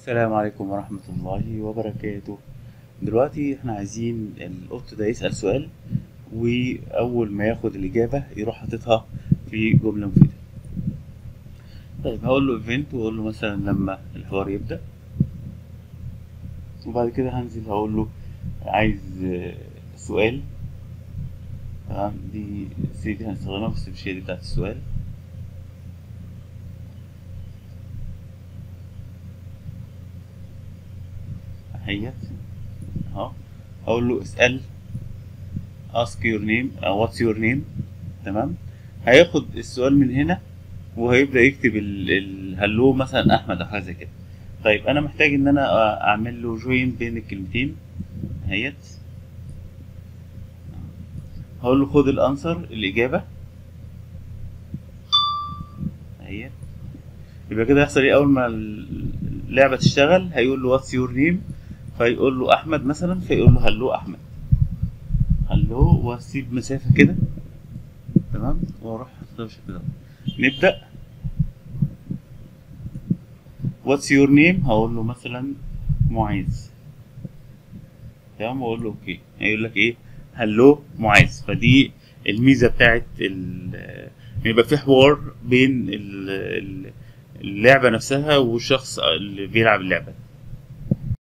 السلام عليكم ورحمة الله وبركاته. دلوقتي إحنا عايزين القط ده يسأل سؤال وأول ما ياخد الإجابة يروح حاططها في جملة مفيدة. طيب هقول له event وأقول له مثلا لما الحوار يبدأ. وبعد كده هنزل هقول له عايز سؤال. تمام؟ دي say دي هنستخدمها بس مش هي دي بتاعت السؤال. اهيت أهو. هقول له اسأل. Ask your name. أو what's your name. تمام. هياخد السؤال من هنا وهيبدأ يكتب ال- ال hello مثلا أحمد أو حاجة زي كده. طيب أنا محتاج إن أنا أعمل له join بين الكلمتين. اهيت هقول له خد ال answer الإجابة. اهيت يبقى كده يحصل إيه؟ أول ما اللعبة تشتغل هيقول له what's your name فيقول له أحمد مثلا فيقول له Hello أحمد. Hello واسيب مسافة كده. تمام؟ وأروح بالشكل ده نبدأ. What's your name هقول له مثلا معاذ. تمام؟ وأقول له OK. هيقول لك إيه؟ Hello معاذ. فدي الميزة بتاعت ال- يبقى في حوار بين ال- ال- اللعبة نفسها والشخص اللي بيلعب اللعبة.